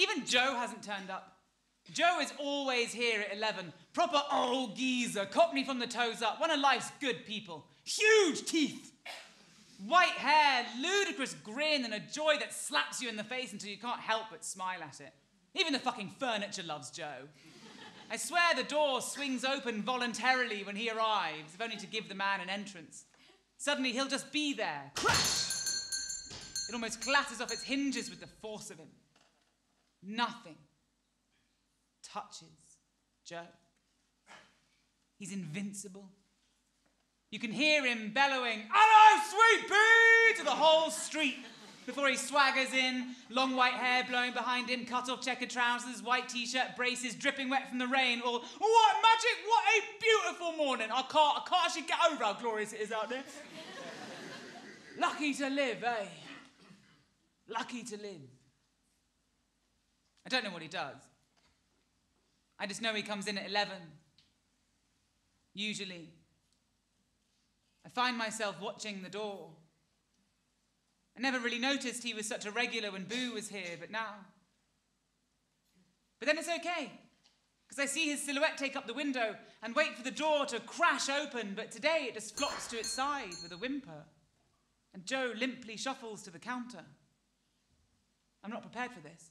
Even Joe hasn't turned up. Joe is always here at 11. Proper old geezer, cockney from the toes up, one of life's good people. Huge teeth. White hair, ludicrous grin, and a joy that slaps you in the face until you can't help but smile at it. Even the fucking furniture loves Joe. I swear the door swings open voluntarily when he arrives, if only to give the man an entrance. Suddenly he'll just be there. Crash! It almost clatters off its hinges with the force of him. Nothing touches Joe. He's invincible. You can hear him bellowing, Hello, sweet pea, to the whole street before he swaggers in, long white hair blowing behind him, cut off checkered trousers, white t shirt, braces dripping wet from the rain. All, what magic, what a beautiful morning. I can't, I can't actually get over how glorious it is out there. Lucky to live, eh? Lucky to live. I don't know what he does. I just know he comes in at 11. Usually. I find myself watching the door. I never really noticed he was such a regular when Boo was here, but now. But then it's okay, because I see his silhouette take up the window and wait for the door to crash open, but today it just flops to its side with a whimper, and Joe limply shuffles to the counter. I'm not prepared for this.